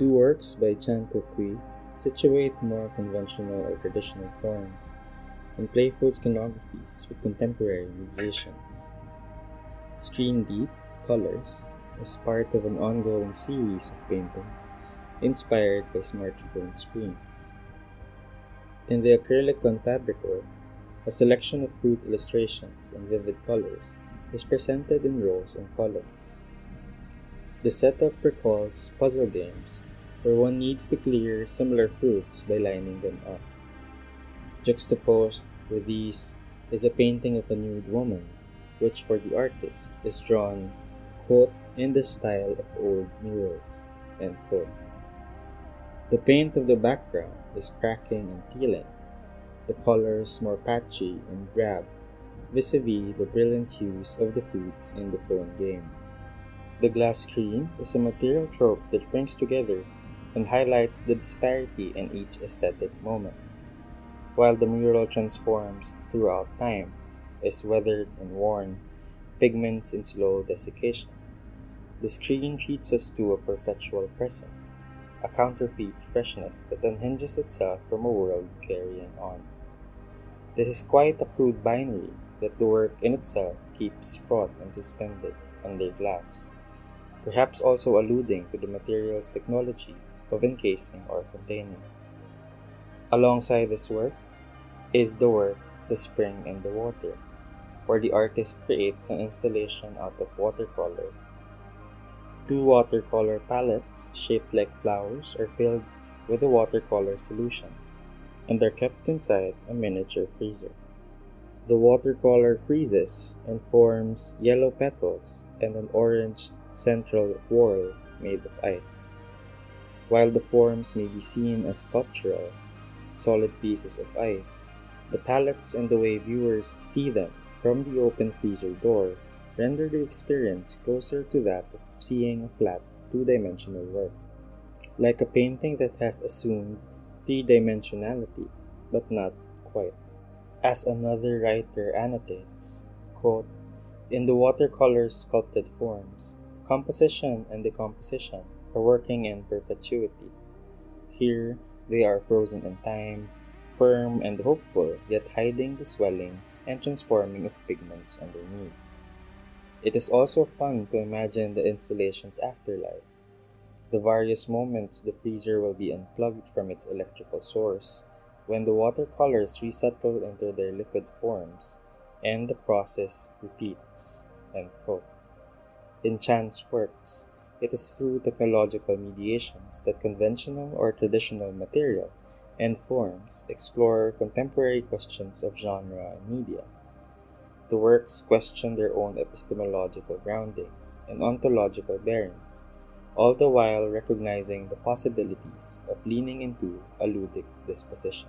two works by Chan Kok Hooi situate more conventional or traditional forms in playful scenographies with contemporary mediations. Screen Deep Colors is part of an ongoing series of paintings inspired by smartphone screens. In the acrylic on fabric a selection of fruit illustrations in vivid colors is presented in rows and columns. The setup recalls puzzle games where one needs to clear similar fruits by lining them up. Juxtaposed with these is a painting of a nude woman, which for the artist is drawn, quote, in the style of old murals, end quote. The paint of the background is cracking and peeling, the colors more patchy and drab, vis-a-vis the brilliant hues of the fruits in the phone game. The glass screen is a material trope that brings together and highlights the disparity in each aesthetic moment. While the mural transforms throughout time, is weathered and worn, pigments in slow desiccation. The screen treats us to a perpetual present, a counterfeit freshness that unhinges itself from a world carrying on. This is quite a crude binary that the work in itself keeps fraught and suspended under glass, perhaps also alluding to the material's technology of encasing or containing. Alongside this work is the work The Spring in the Water, where the artist creates an installation out of watercolor. Two watercolor palettes shaped like flowers are filled with a watercolor solution, and are kept inside a miniature freezer. The watercolor freezes and forms yellow petals and an orange central whorl made of ice. While the forms may be seen as sculptural, solid pieces of ice, the palettes and the way viewers see them from the open freezer door render the experience closer to that of seeing a flat two-dimensional work, like a painting that has assumed three-dimensionality, but not quite. As another writer annotates, quote, in the watercolor sculpted forms, composition and decomposition are working in perpetuity. Here, they are frozen in time, firm and hopeful, yet hiding the swelling and transforming of pigments underneath. It is also fun to imagine the installation's afterlife. The various moments the freezer will be unplugged from its electrical source, when the watercolors resettle into their liquid forms, and the process repeats. In Chan's works, it is through technological mediations that conventional or traditional material and forms explore contemporary questions of genre and media. The works question their own epistemological groundings and ontological bearings, all the while recognizing the possibilities of leaning into a ludic disposition.